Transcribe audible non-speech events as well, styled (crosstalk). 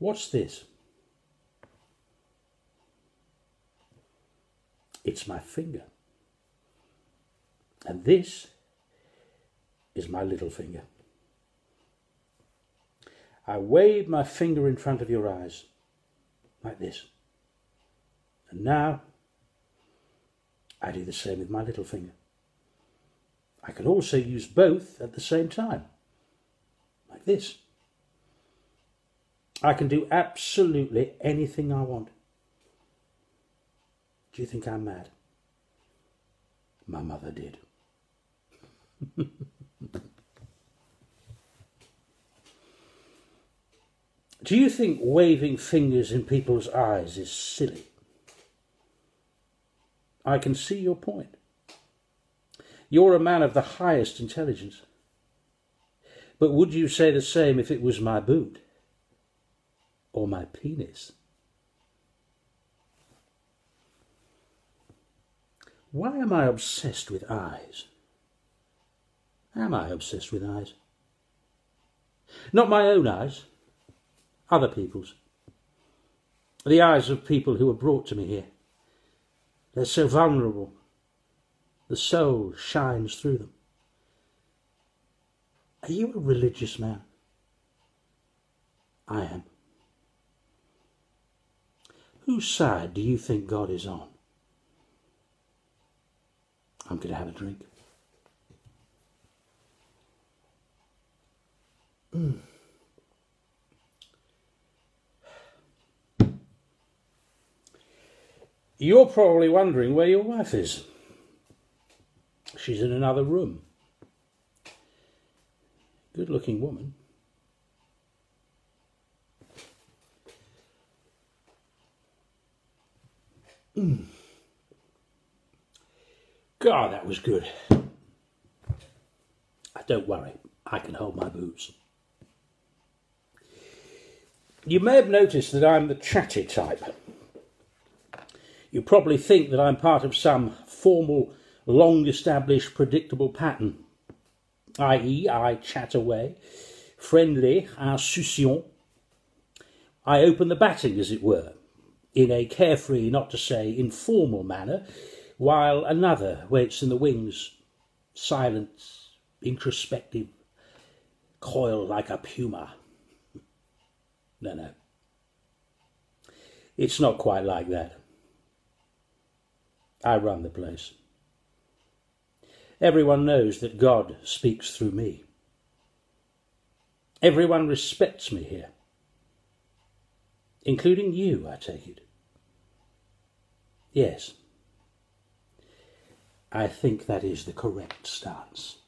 What's this? It's my finger. And this is my little finger. I wave my finger in front of your eyes, like this. And now I do the same with my little finger. I can also use both at the same time, like this. I can do absolutely anything I want. Do you think I'm mad? My mother did. (laughs) Do you think waving fingers in people's eyes is silly? I can see your point. You're a man of the highest intelligence. But would you say the same if it was my boot? Or my penis? Why am I obsessed with eyes? Am I obsessed with eyes? Not my own eyes, other people's. The eyes of people who were brought to me here. They're so vulnerable. The soul shines through them. Are you a religious man? I am. Whose side do you think God is on? I'm going to have a drink. Mm. You're probably wondering where your wife is. She's in another room. Good looking woman. Mm. God, that was good. I don't worry, I can hold my boots. You may have noticed that I'm the chatty type. You probably think that I'm part of some formal, long established, predictable pattern, i.e., I chat away, friendly, insouciant. I open the batting, as it were, in a carefree, not to say informal manner, while another waits in the wings, silent, introspective, coiled like a puma. No, no. It's not quite like that. I run the place. Everyone knows that God speaks through me. Everyone respects me here, including you, I take it. Yes. I think that is the correct stance.